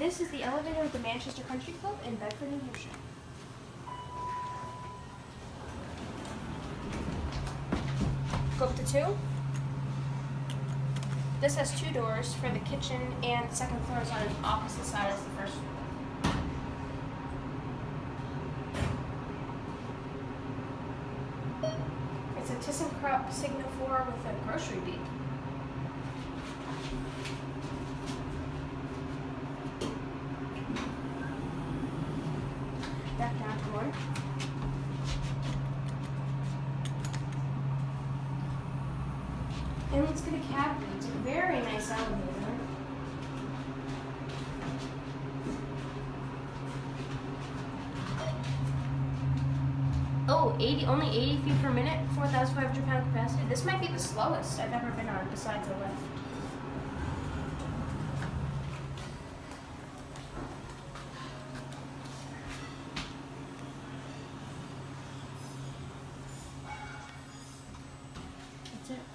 This is the elevator at the Manchester Country Club in Bedford, New Hampshire. Go up to two. This has two doors for the kitchen and the second floor is on the opposite side as the first floor. It's a ThyssenKrupp 4 with a grocery beep. One. And let's get a cabinet. It's a very nice elevator. Oh, 80, only 80 feet per minute, 4,500 pound capacity. This might be the slowest I've ever been on besides the lift. it.